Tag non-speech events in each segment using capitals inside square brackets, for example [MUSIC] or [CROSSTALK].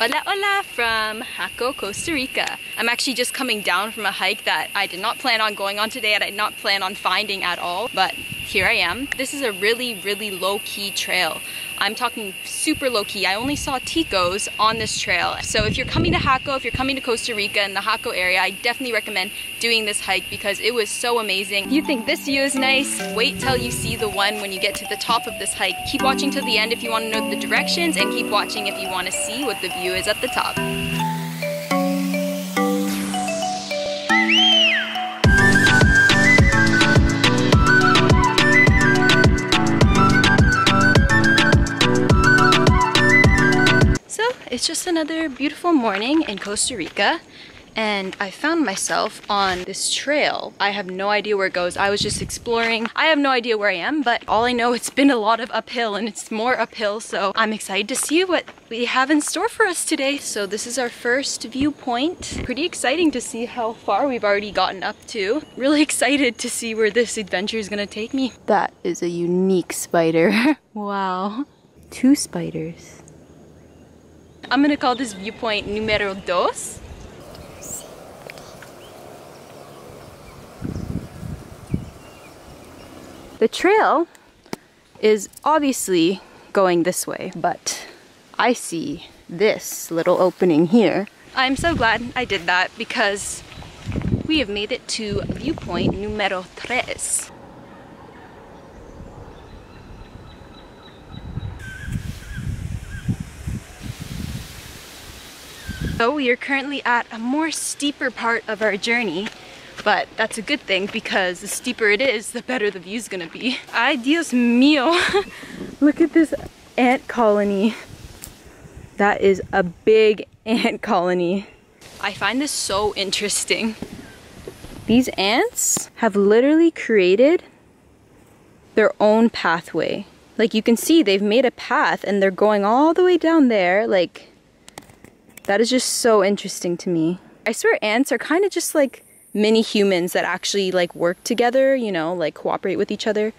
Hola hola from Jaco, Costa Rica. I'm actually just coming down from a hike that I did not plan on going on today and I did not plan on finding at all, but here I am. This is a really, really low-key trail. I'm talking super low-key. I only saw ticos on this trail. So if you're coming to Jaco, if you're coming to Costa Rica in the Jaco area, I definitely recommend doing this hike because it was so amazing. You think this view is nice, wait till you see the one when you get to the top of this hike. Keep watching till the end if you want to know the directions and keep watching if you want to see what the view is at the top. It's just another beautiful morning in Costa Rica and I found myself on this trail. I have no idea where it goes. I was just exploring. I have no idea where I am, but all I know [LAUGHS] it's been a lot of uphill and it's more uphill, so I'm excited to see what we have in store for us today. So this is our first viewpoint. Pretty exciting to see how far we've already gotten up to. Really [LAUGHS] excited to see where this adventure is gonna take me. That is a unique spider. [LAUGHS] wow. Two spiders. I'm gonna call this viewpoint numero dos. The trail is obviously going this way, but I see this little opening here. I'm so glad I did that because we have made it to viewpoint numero tres. So we are currently at a more steeper part of our journey, but that's a good thing because the steeper it is, the better the view's gonna be. Ay Dios mío, [LAUGHS] look at this ant colony. That is a big ant colony. I find this so interesting. These ants have literally created their own pathway. Like you can see they've made a path and they're going all the way down there like that is just so interesting to me. I swear ants are kind of just like mini humans that actually like work together, you know, like cooperate with each other.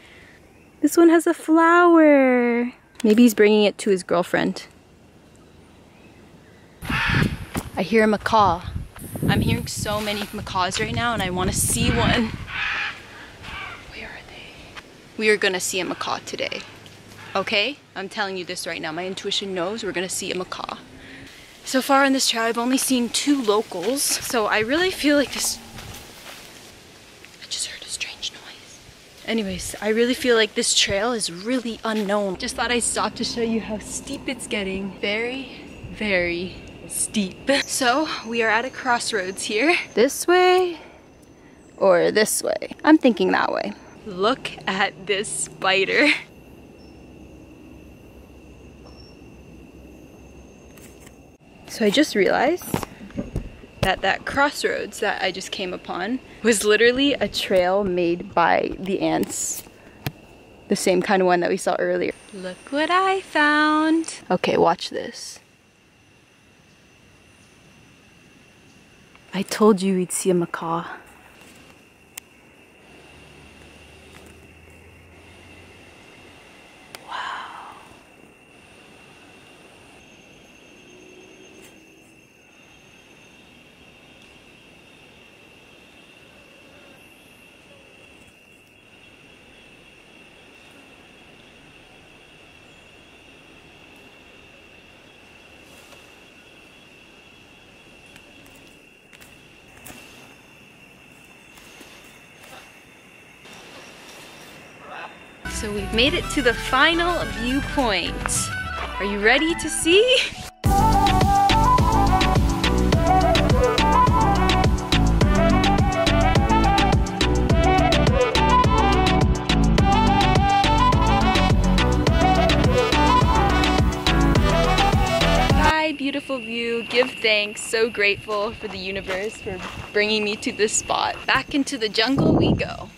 This one has a flower. Maybe he's bringing it to his girlfriend. I hear a macaw. I'm hearing so many macaws right now and I want to see one. Where are they? We are gonna see a macaw today. Okay? I'm telling you this right now. My intuition knows we're gonna see a macaw. So far in this trail, I've only seen two locals, so I really feel like this... I just heard a strange noise. Anyways, I really feel like this trail is really unknown. Just thought I'd stop to show you how steep it's getting. Very, very steep. So, we are at a crossroads here. This way or this way? I'm thinking that way. Look at this spider. So I just realized that that crossroads that I just came upon was literally a trail made by the ants. The same kind of one that we saw earlier. Look what I found. Okay, watch this. I told you we'd see a macaw. So we've made it to the final viewpoint. Are you ready to see? beautiful view, give thanks, so grateful for the universe for bringing me to this spot. Back into the jungle we go.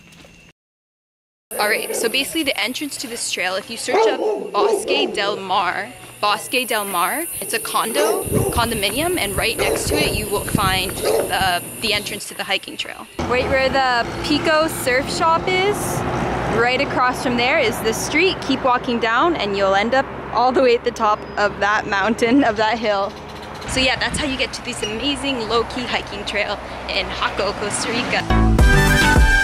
Alright, so basically the entrance to this trail, if you search up Bosque del Mar, Bosque del Mar, it's a condo, condominium, and right next to it you will find the, the entrance to the hiking trail. Right where the Pico surf shop is, right across from there is the street. Keep walking down and you'll end up all the way at the top of that mountain, of that hill. So yeah, that's how you get to this amazing low-key hiking trail in Jaco, Costa Rica.